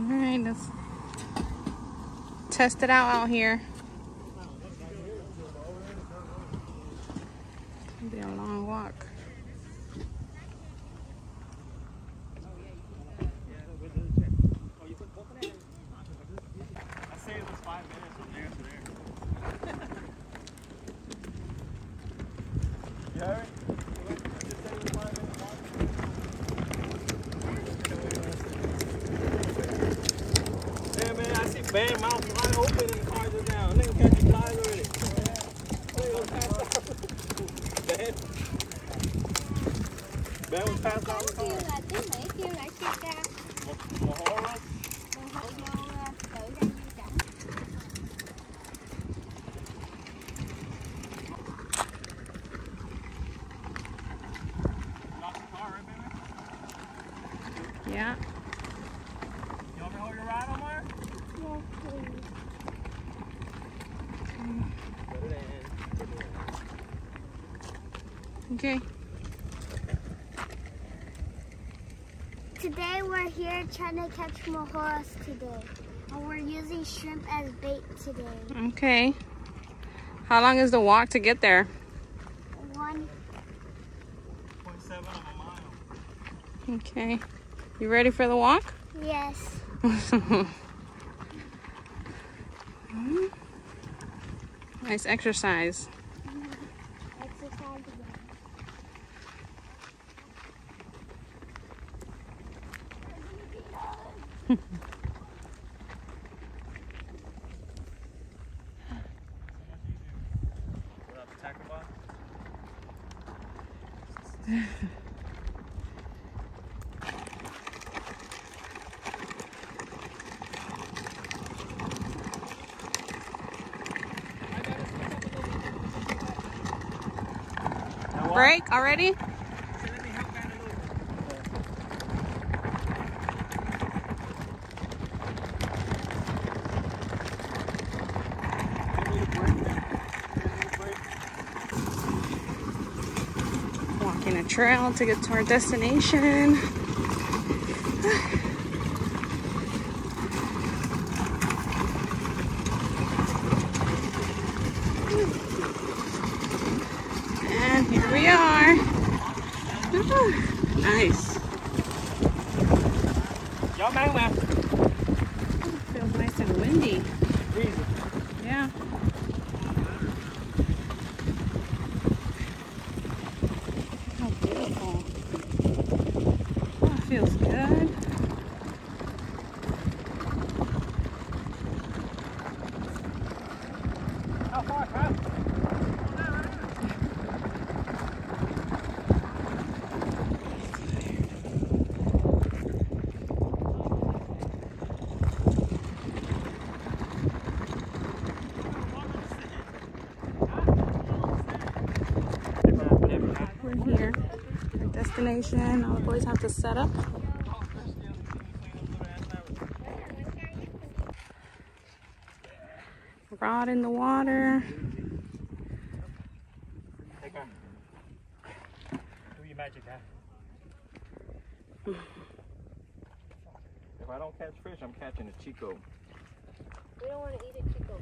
All right, let's test it out out here. It'll be a long walk. I say it was five minutes from there to there. You heard? I just said it was five minutes walk. Yeah, man, I see bad mouth wide open and the cars are down. Nigga catch the flies already. Nigga was passed out. Bad. Bad was passed out. kêu là tiếng Mỹ kêu là Chica Mahora. còn hậu vô ờ, tự ra như cảnh Lost the car, right, baby? Yeah. You want me to hold your ride, Omar? Yes, please. Put it in. Put it in. Okay. Today we're here trying to catch mojarras today. And we're using shrimp as bait today. Okay. How long is the walk to get there? One 0.7 of a mile. Okay. You ready for the walk? yes. nice exercise. Exercise again. Without the tackle box? Now what? Break already? Let me help that a little. Give me the break. Give me the break. Walking a trail to get to our destination. And here we are. Woo, Nice. Y'all man, man. Feels nice and windy. Breezy. Yeah. How beautiful. Oh, it feels good. How far, Kyle? We're here. Our destination. All the boys have to set up. Rod in the water. Do your magic, huh? If I don't catch fish, I'm catching a Chico. We don't want to eat it, Chico.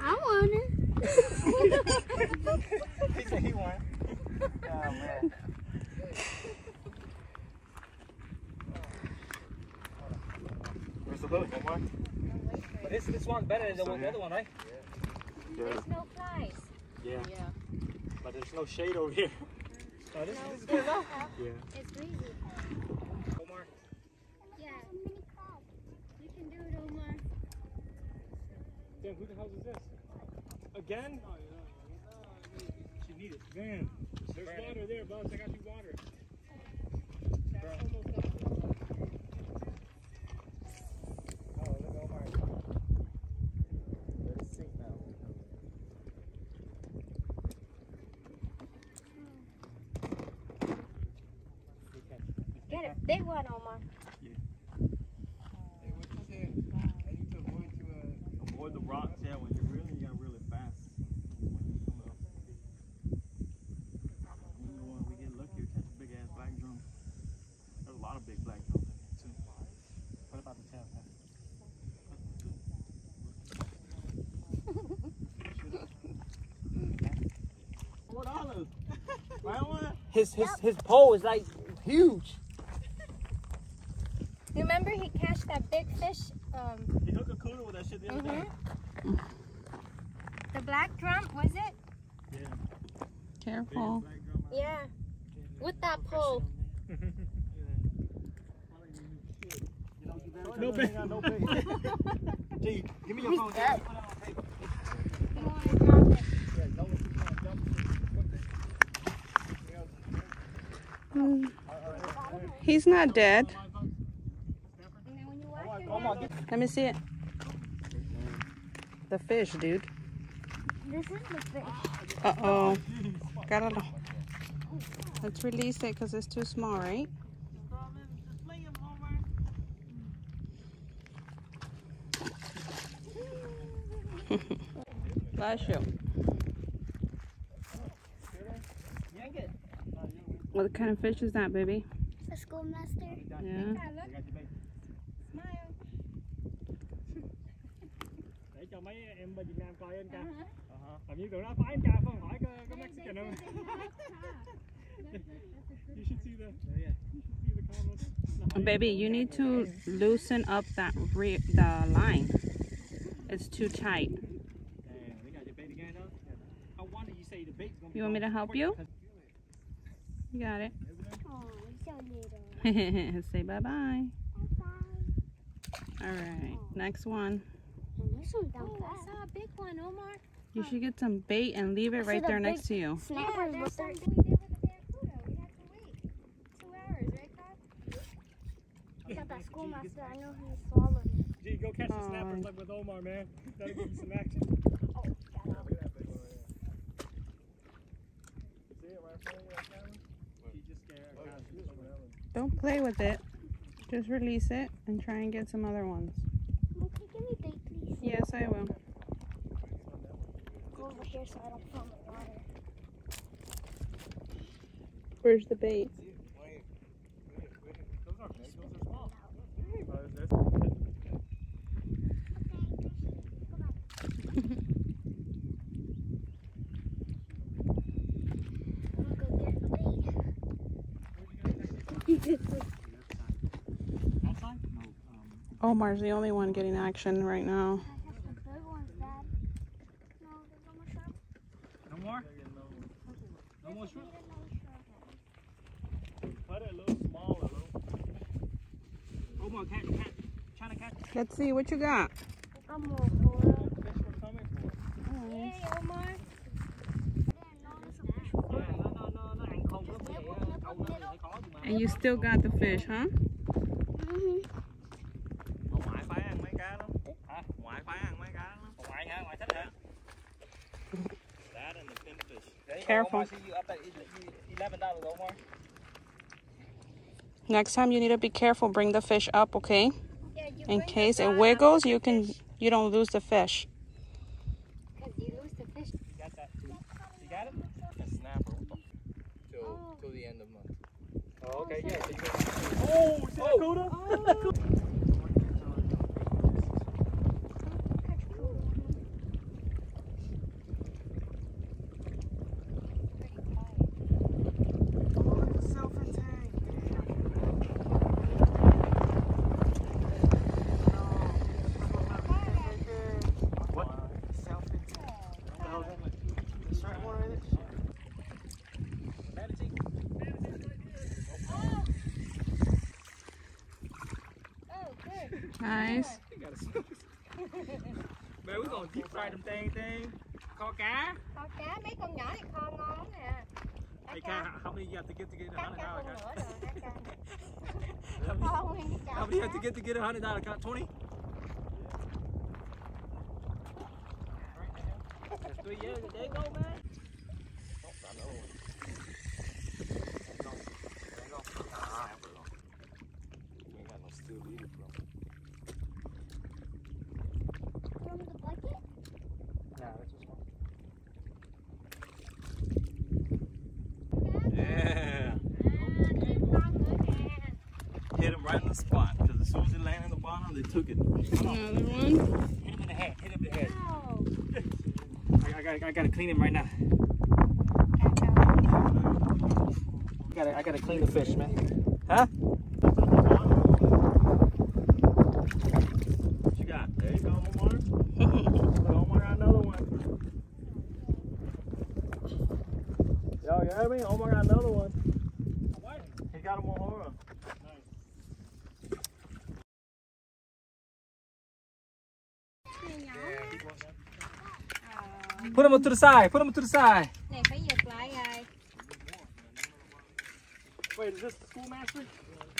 I want it. he said he won. Oh, man. Where's the hook, Omar? But this this one's better than the, one- the other one, right? Yeah. There's no flies. Yeah. Yeah. But there's no shade over here. No, this, No, this is good enough. Yeah. It's breezy. Omar. Yeah. You can do it, Omar. Damn, who the hell is this? Again? Oh, she needed. Man, there's water there, boss. I got you water. Oh, look at Omar. Let it sink now. Get a big one, Omar. Avoid the rocks, yeah, when you're reeling, you gotta reel it fast. When you come up. You know, when we get lucky, we catch a big ass black drum. There's a lot of big black drums in here, too. What about the tail? His his his pole is like huge. You remember he catched that big fish? Um, He hooked a cooler with that shit the other day. mhm. The black drum, was it? Yeah. Careful. Yeah. With that pole. No bait. No bait. Gee, give me your phone. Dad. Put it on paper. Mm. He's not dead. Let me see it. The fish, dude. This is the fish. Uh oh. Gotta. Let's release it because it's too small, right? Bless you. What kind of fish is that, baby? The schoolmaster. Yeah. Smile. Để cho mấy em bên Việt Nam coi anh ca. Làm như tụi nó phái anh ca không? hỏi có có Mexican không? You should see the. You should see the comments. Baby, you need to loosen up that re- the line. It's too tight. Damn, they got your bait again though. I wonder you say the bait's gonna be You want me to help you? 'Cause You got it. so little. Say bye bye. Bye bye. All right, next one. And this Oh, I saw a big one, Omar. You should get some bait and leave it See right there next to you. Snappers yeah, with their something we did with the barracuda. We had to wait two hours, right, Todd? got that schoolmaster. I know he swallowed it. Gee, go catch the snappers like with Omar, man. That'll give you some action. Oh, got out. See it right there, that camera? She just scared. Don't play with it. Just release it and try and get some other ones. Mom, can you give me bait, please? Yes, I will. Go over here so I don't fall in the water. Where's the bait? Those are big, those are small. Uh, there's- I'm gonna go get the bait. Outside? No. Um, Omar's the only one getting action right now. I have some big ones, Dad. No, more no more? No shrimp? another. Cut it a little smaller, though. Omar, catch, catch. Trying to catch Let's see what you got. I'm more for it. the fish we're coming for. Hey, Omar. And you still got the fish, huh? Ông ngoại phải ăn mấy cá lắm. Hả? Ngoại phải ăn mấy cá lắm. Ông ngoại hả? Ngoại thích hả? That and the pinfish. Careful. Omar, see you up at eleven dollars, Omar. Next time you need to be careful. Bring the fish up, okay? Yeah, In case it wiggles, you can fish, you don't lose the fish. 'cause you lose the fish. You got that too? You got it? A snapper. Till oh. till the end of month. Oh, okay, yeah. So you got... Oh, see that Cuda? What? Nice. Man, we gonna deep fry them thing thing. Kho cá. Kho cá, mấy con nhỏ thì kho ngon nè. Hey, cá, Kai, how many you have to get to get a cá hundred cá dollar con cut? cá cá. How many- Kho How many you have to get to get a hundred dollar cut? Twenty? There's three years. There you go, man. You want me to blanket? Yeah. Ngon nữa nè. Hit him right in the spot. Because as soon as it landed on the bottom, they took it. Another one. Hit him in the head. Hit him in the head. Wow. I, I, gotta, I gotta clean him right now. I gotta, I gotta clean the fish, man. Huh? What you got? There you go, Omar. Omar got another one. Yo, you heard me? Omar got another one. He got a Mojarra. Put him to the side. Put him to the side. Này phải giật lại rồi. Wait, is this the schoolmaster?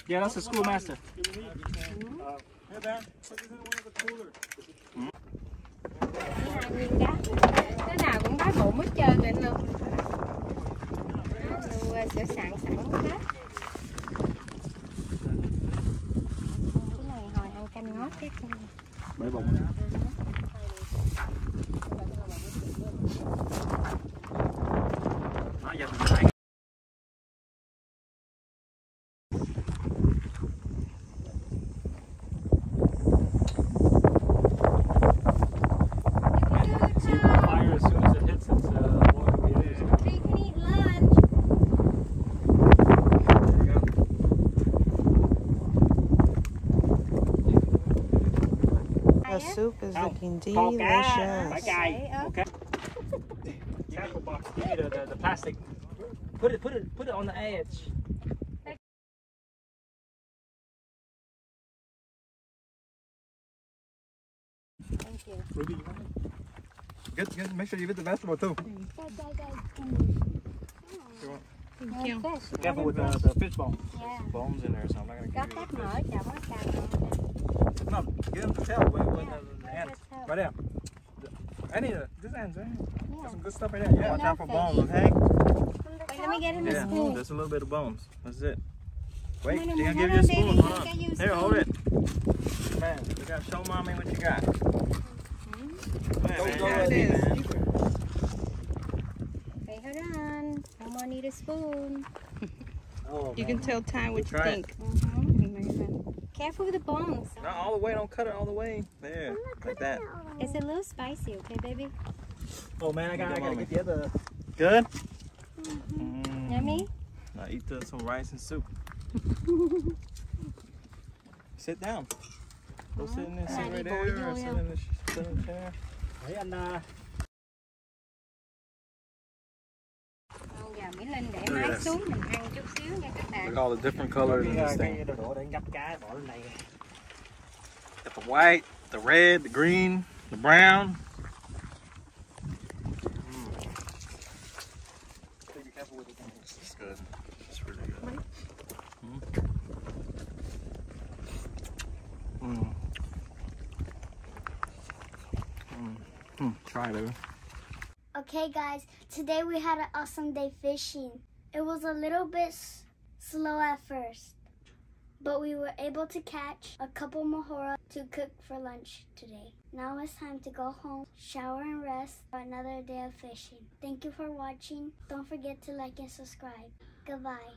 Yeah, that's the schoolmaster. Hey, Ben, put this in one of the coolers. Chỉ hai viên cá. Cái nào cũng đói bụng hết trơn vậy luôn. Uh, sửa sẵn sẵn hết. Cái này hồi ăn canh ngót cái con. Mấy bông. Looking Call guy. delicious. guy. Uh, okay. Okay. Tackle box. Give me the, the, the plastic. Put it, put it, put it on the edge. Thank you. Ruby, you want it? Get, get, make sure you get the vegetable too. Thank you. Careful with the, the fish bone. Yeah. Bones in there, so I'm not gonna give you cách the mở fish. Chồng nó càng get him the tail. When, when Yeah, the, the yeah, end. the tail. Right there. The- Any of the, this ends, right? Yeah. Got some good stuff right there. Yeah, watch out for Fish. bones, okay? Wait, let me get him a Yeah, spoon. there's a little bit of bones. That's it. Wait, Come on, gonna give on, you a baby. spoon. Hold on. a Here, hold it. Man, you gotta show mommy what you got. Mm-hmm. Man, man, go yeah, like this. man. Okay, hold on. Someone need a spoon. Oh, You can tell Ty what you Try it. think. Mm-hmm. Careful with the bones. Not all the way. Don't cut it all the way. There, like that. It's a little spicy, okay, baby? Oh man, I got, I gotta get the other. Good. Mm-hmm. Mm. Yummy? Now eat the, some rice and soup. sit down. Go sit in there, sit right there, or vô sit in the, sh- sit in the chair. Xuống mình ăn chút xíu nha các bạn. Look at all the different colors in this thing. đồ đổ để gấp cá bỏ lên này. Got the white, the red, the green, the brown. Be careful with it. It's good. It's really good. Mm. Mm. Mm. Mm. Try it, baby. Okay, guys, today we had an awesome day fishing. It was a little bit slow at first, but we were able to catch a couple mojarra to cook for lunch today. Now it's time to go home, shower, and rest for another day of fishing. Thank you for watching. Don't forget to like and subscribe. Goodbye.